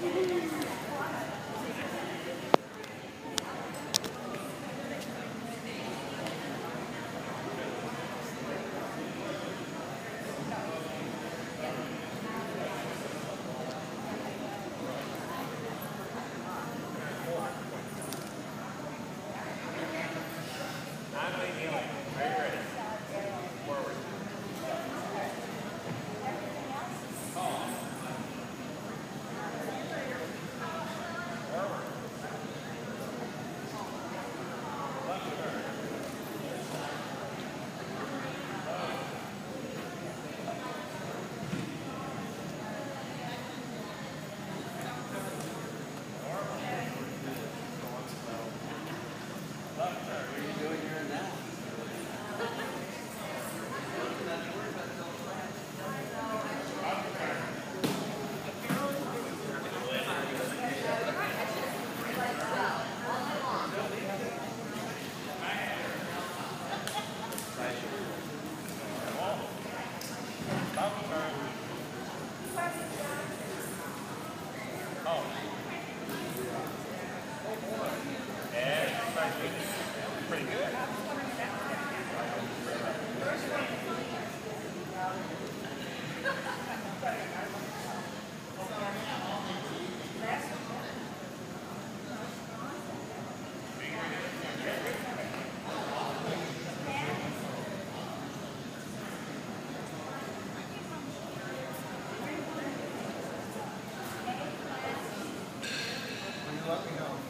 怖い。let me know.